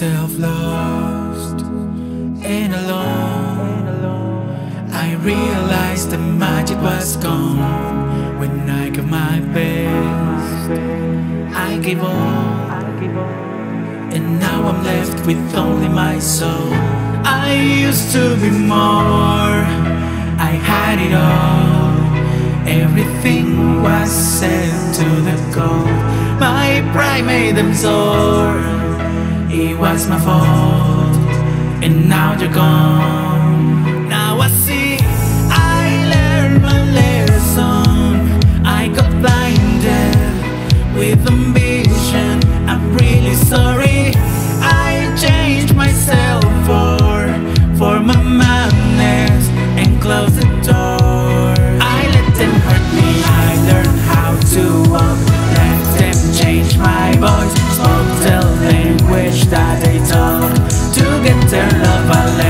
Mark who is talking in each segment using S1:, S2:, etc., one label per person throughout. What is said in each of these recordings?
S1: myself lost and alone. I realized the magic was gone when I gave my best. I gave all, and now I'm left with only my soul. I used to be more, I had it all. Everything was set to the gold. My pride made them soar. It was my fault, and now they're gone. Now I see I learned my lesson. I got blinded with ambition. I'm really sorry. I changed myself for for my madness and closed the door. I let them hurt me. I learned how to walk. palabra.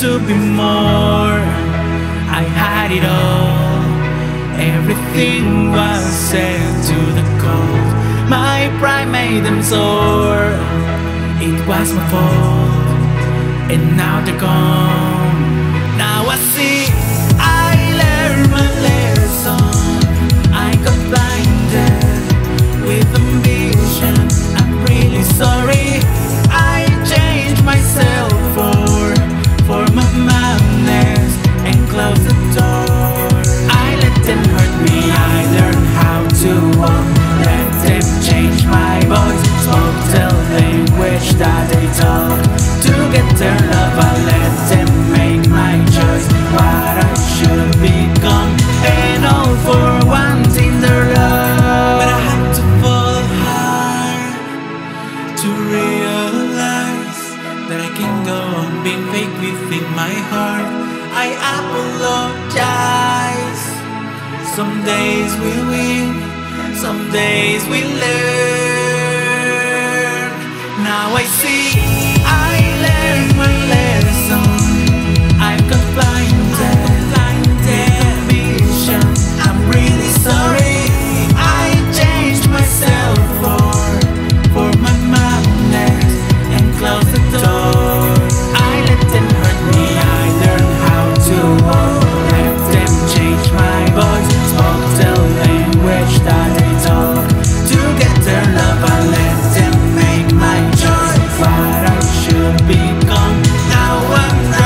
S1: To be more, I had it all. Everything was set to the cold. My pride made them soar. It was my fault, and now they're gone. On being fake within my heart. I apologize. Some days we win, some days we learn. Now I see should be gone. Now I'm